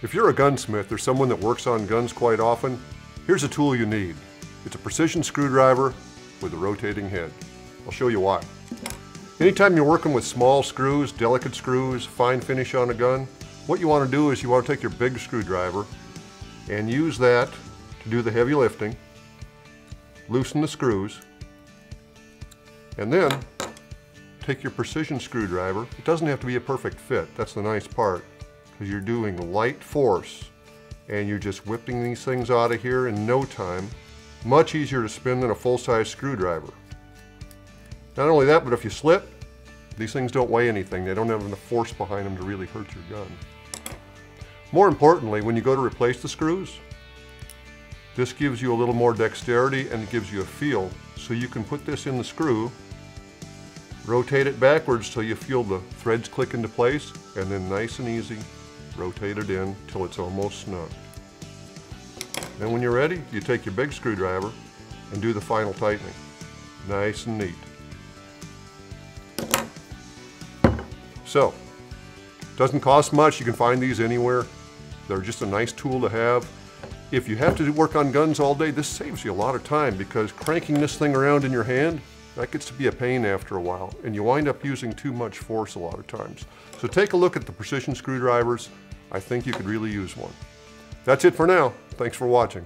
If you're a gunsmith or someone that works on guns quite often, here's a tool you need. It's a precision screwdriver with a rotating head. I'll show you why. Anytime you're working with small screws, delicate screws, fine finish on a gun, what you want to do is you want to take your big screwdriver and use that to do the heavy lifting, loosen the screws, and then take your precision screwdriver. It doesn't have to be a perfect fit, that's the nice part because you're doing light force and you're just whipping these things out of here in no time. Much easier to spin than a full-size screwdriver. Not only that, but if you slip, these things don't weigh anything. They don't have enough force behind them to really hurt your gun. More importantly, when you go to replace the screws, this gives you a little more dexterity and it gives you a feel. So you can put this in the screw Rotate it backwards till you feel the threads click into place and then nice and easy rotate it in till it's almost snug. Then when you're ready, you take your big screwdriver and do the final tightening. Nice and neat. So, doesn't cost much. You can find these anywhere. They're just a nice tool to have. If you have to work on guns all day, this saves you a lot of time because cranking this thing around in your hand that gets to be a pain after a while, and you wind up using too much force a lot of times. So take a look at the precision screwdrivers. I think you could really use one. That's it for now. Thanks for watching.